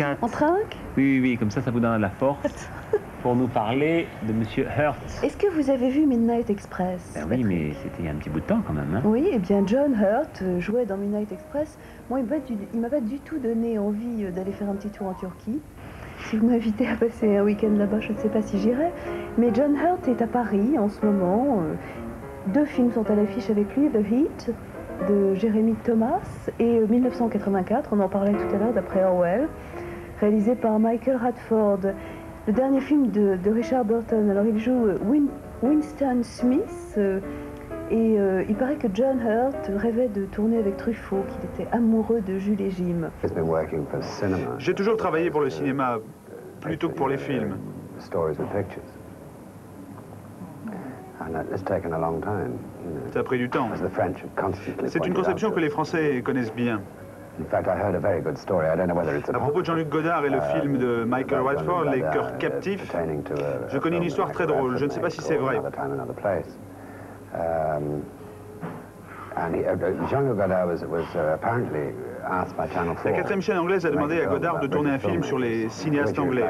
En trinque? Oui, oui, oui, comme ça, ça vous donne de la force pour nous parler de Monsieur Hurt. Est-ce que vous avez vu Midnight Express? Ben oui, mais c'était il y a un petit bout de temps quand même. Hein. Oui, et bien John Hurt euh, jouait dans Midnight Express. Moi, il m'a pas du- il m'a pas du tout donné envie euh, d'aller faire un petit tour en Turquie. Si vous m'invitez à passer un week-end là-bas, je ne sais pas si j'irai. Mais John Hurt est à Paris en ce moment. Euh, Deux films sont à l'affiche avec lui, The Heat de Jérémy Thomas et euh, 1984, on en parlait tout à l'heure d'après Orwell, réalisé par Michael Radford. Le dernier film de, de Richard Burton. Alors il joue euh, Win- Winston Smith euh, et euh, il paraît que John Hurt rêvait de tourner avec Truffaut, qu'il était amoureux de Jules et Jim. He's been working for cinema. J'ai toujours travaillé pour le cinéma plutôt que pour les films. Ça a pris du temps. C'est une conception que les. Français connaissent bien. In fact, I heard a very good story. I don't know whether it's À propos de Jean-Luc Godard et le film de Michael Radford, Les cœurs captifs, je connais une histoire très drôle. Je ne sais pas si c'est vrai. Um, and he, uh, Jean-Luc Godard was, was uh, apparently asked by Channel 4. La quatrième chaîne anglaise a demandé à Godard de tourner un film sur les cinéastes anglais.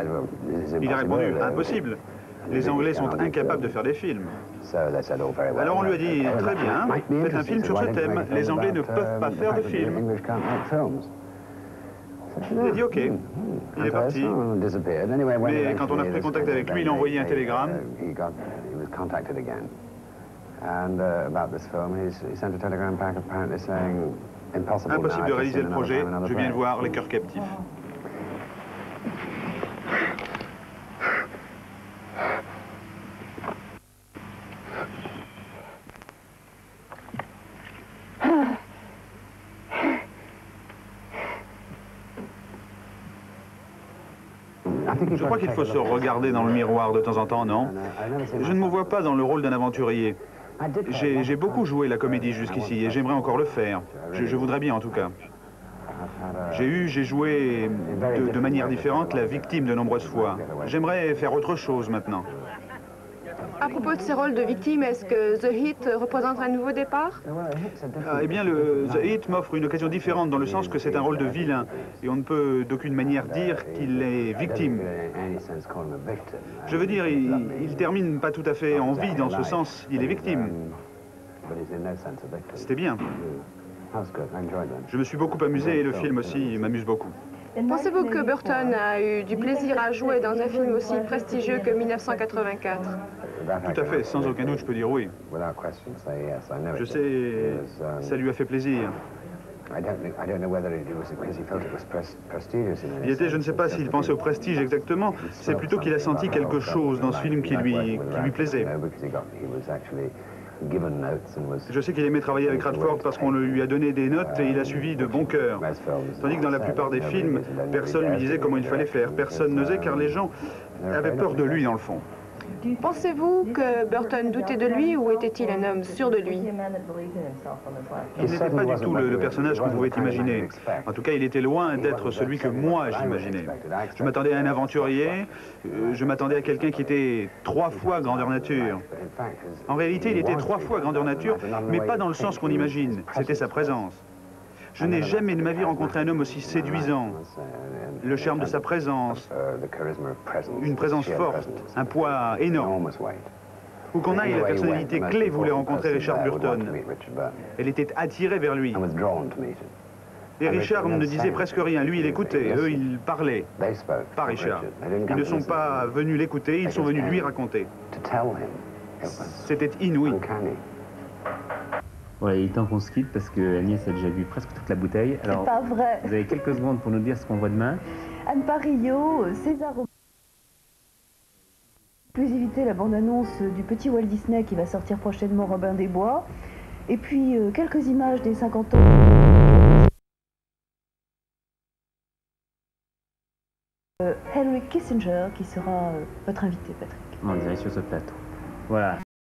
Il a répondu impossible. Les Anglais sont incapables de faire des films. So they said, oh, very well. Alors on lui a dit, très bien, faites un film sur ce thème. Les film Anglais ne peuvent pas um, faire de films. the English can't make films. Il a dit OK. Il est parti. When Mais quand on a pris contact avec lui, il a envoyé un télégramme. uh, He got, he was contacted again. And uh, about this film, he's, he sent a telegram back apparently saying, impossible de réaliser le projet. Je viens de voir Les cœurs captifs. Je crois qu'il faut se regarder dans le miroir de temps en temps, non Je ne me vois pas dans le rôle d'un aventurier. J'ai beaucoup joué la comédie jusqu'ici et j'aimerais encore le faire. Je, voudrais bien en tout cas. J'ai eu, j'ai joué de manière différente la victime de nombreuses fois. J'aimerais faire autre chose maintenant. À propos de ces rôles de victime, est-ce que The Hit représente un nouveau départ? Ah, eh bien, le The Hit m'offre une occasion différente dans le sens que c'est un rôle de vilain et on ne peut d'aucune manière dire qu'il est victime. Je veux dire, il, il termine pas tout à fait en vie dans ce sens. Il est victime. C'était bien. Je me suis beaucoup amusé et le film aussi m'amuse beaucoup. Pensez-vous que Burton a eu du plaisir à jouer dans un film aussi prestigieux que 1984 That I Tout à fait, sans aucun doute, je peux dire oui. Je sais, ça lui a fait plaisir. Il était, je ne sais pas s'il pensait au prestige exactement, c'est plutôt qu'il a senti quelque chose dans ce film qui lui, qui lui plaisait. Je sais qu'il aimait travailler avec Radford parce qu'on lui a donné des notes et il a suivi de bon cœur. Tandis que dans la plupart des films, personne lui disait comment il fallait faire. Personne n'osait car les gens avaient peur de lui dans le fond. Pensez-vous que Burton doutait de lui ou était-il un homme sûr de lui? Il n'était pas du tout le, personnage vous pouvez imaginer. En tout cas, il était loin d'être celui que moi j'imaginais. Je m'attendais à un aventurier, euh, je m'attendais à quelqu'un qui était trois fois grandeur nature. En réalité, il était trois fois grandeur nature, mais pas dans le sens qu'on imagine. C'était sa présence. Je n'ai jamais de ma vie rencontré un homme aussi séduisant. Le charme de sa présence, une présence forte, un poids énorme. Où qu'on aille, la personnalité clé voulait rencontrer Richard Burton. Elle était attirée vers lui. Et Richard ne disait presque rien. Lui, il écoutait. Eux, ils parlaient. Pas Richard. Ils ne sont pas venus l'écouter, ils sont venus lui raconter. C'était inouï. Voilà, il est temps qu'on se quitte parce que Agnès a déjà bu presque toute la bouteille. C'est Alors, pas vrai. vous avez quelques secondes pour nous dire ce qu'on voit demain. Anne Parillo, César Romero. Exclusivité, la bande-annonce du petit Walt Disney qui va sortir prochainement Robin des Bois. Et puis euh, quelques images des 50 ans. Euh, Henry Kissinger qui sera euh, votre invité, Patrick. On dirait sur ce plateau. Voilà.